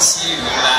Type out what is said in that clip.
see you